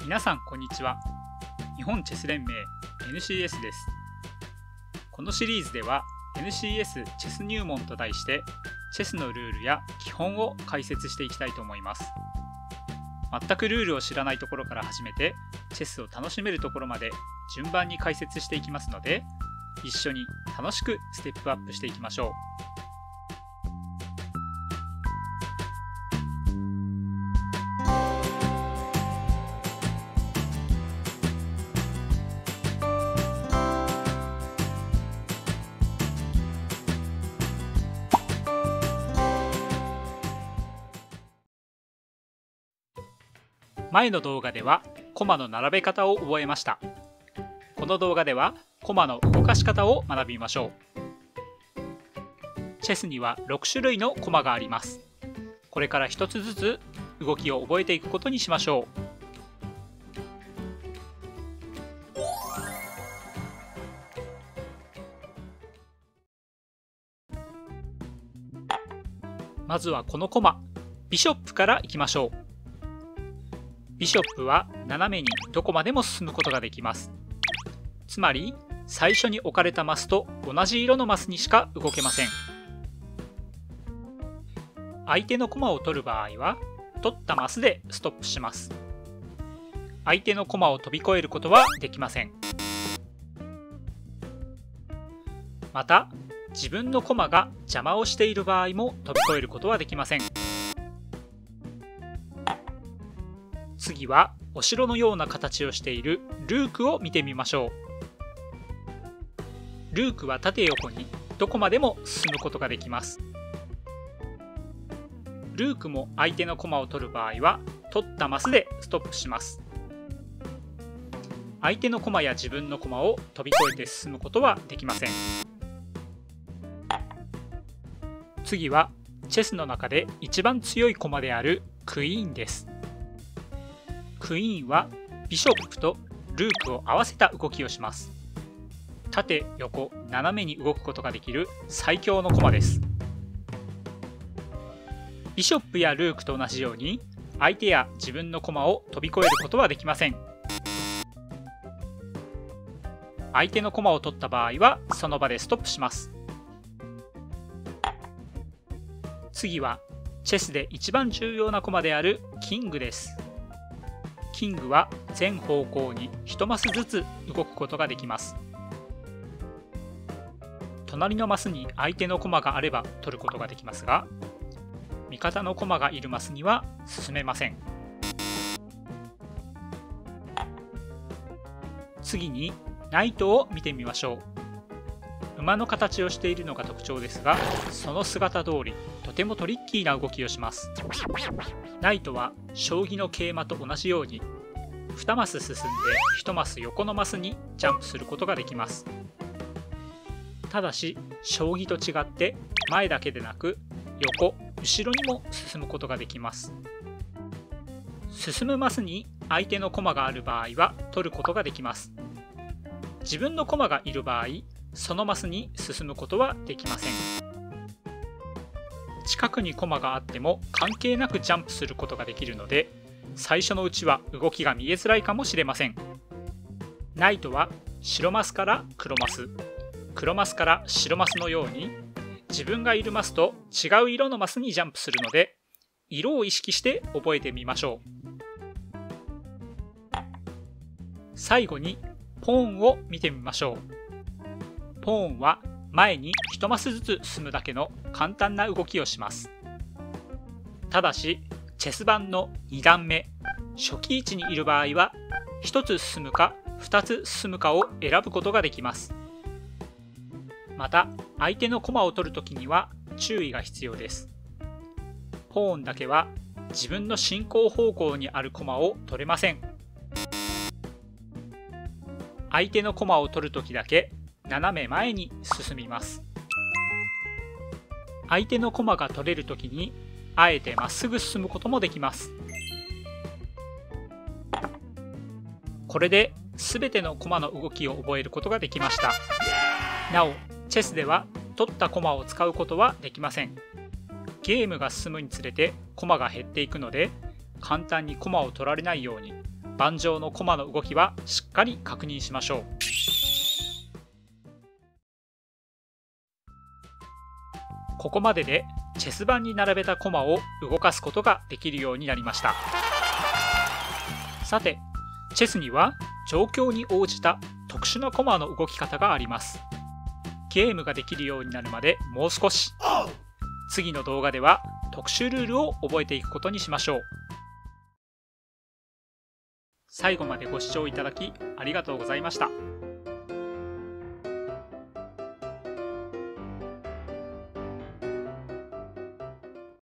皆さんこんにちは。日本チェス連盟 NCS です。このシリーズでは NCS チェス入門と題してチェスのルールや基本を解説していきたいと思います。全くルールを知らないところから始めてチェスを楽しめるところまで順番に解説していきますので一緒に楽しくステップアップしていきましょう。前の動画ではコマの並べ方を覚えました。この動画ではコマの動かし方を学びましょう。チェスには6種類のコマがあります。これから1つずつ動きを覚えていくことにしましょう。まずはこのコマ。ビショップからいきましょう。ビショップは斜めにどこまでも進むことができます。つまり最初に置かれたマスと同じ色のマスにしか動けません。相手の駒を取る場合は取ったマスでストップします。相手の駒を飛び越えることはできません。また自分の駒が邪魔をしている場合も飛び越えることはできません。次はお城のような形をしているルークを見てみましょう。ルークは縦横にどこまでも進むことができます。ルークも相手の駒を取る場合は取ったマスでストップします。相手の駒や自分の駒を飛び越えて進むことはできません。次はチェスの中で一番強い駒であるクイーンです。クイーンはビショップとルークを合わせた動きをします。縦横斜めに動くことができる最強の駒です。ビショップやルークと同じように相手や自分の駒を飛び越えることはできません。相手の駒を取った場合はその場でストップします。次はチェスで一番重要な駒であるキングです。キングは全方向に1マスずつ動くことができます。隣のマスに相手の駒があれば取ることができますが味方の駒がいるマスには進めません。次にナイトを見てみましょう。馬の形をしているのが特徴ですがその姿通りてもトリッキーな動きをします。ナイトは将棋の桂馬と同じように2マス進んで1マス横のマスにジャンプすることができます。ただし将棋と違って前だけでなく横後ろにも進むことができます。進むマスに相手の駒がある場合は取ることができます。自分の駒がいる場合そのマスに進むことはできません。近くに駒があっても関係なくジャンプすることができるので最初のうちは動きが見えづらいかもしれません。ナイトは白マスから黒マス。黒マスから白マスのように自分がいるマスと違う色のマスにジャンプするので色を意識して覚えてみましょう。最後にポーンを見てみましょう。ポーンは前に1マスずつ進むだけの簡単な動きをします。ただしチェス盤の2段目初期位置にいる場合は1つ進むか2つ進むかを選ぶことができます。また相手の駒を取るときには注意が必要です。ポーンだけは自分の進行方向にある駒を取れません。相手の駒を取るときだけ斜め前に進みます。相手の駒が取れるときにあえてまっすぐ進むこともできます。これで全ての駒の動きを覚えることができました。なおチェスでは取った駒を使うことはできません。ゲームが進むにつれて駒が減っていくので簡単に駒を取られないように盤上の駒の動きはしっかり確認しましょう。ここまででチェス盤に並べた駒を動かすことができるようになりました。さてチェスには状況に応じた特殊な駒の動き方があります。ゲームができるようになるまでもう少し。次の動画では特殊ルールを覚えていくことにしましょう。最後までご視聴いただきありがとうございました。